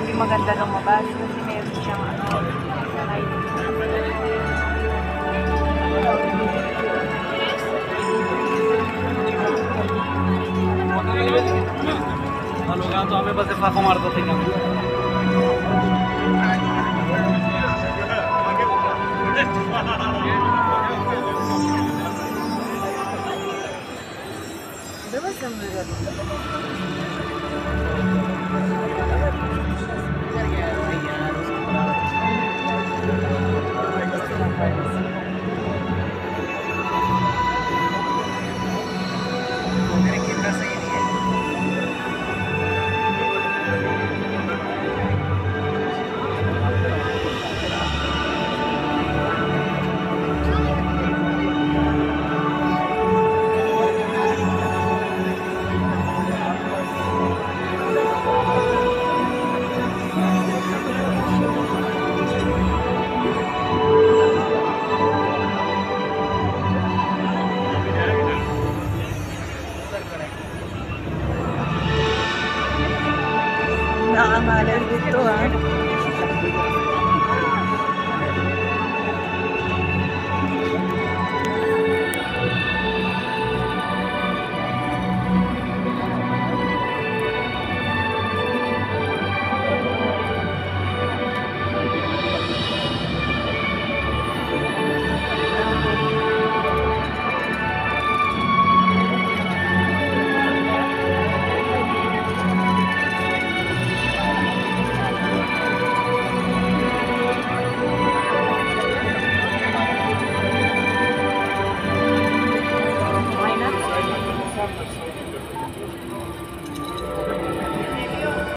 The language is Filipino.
gabi maganda lumabas kasi meron siyang ano, light. लोग तो हमें बस फाको मार देते हैं nakakamalay dito ah.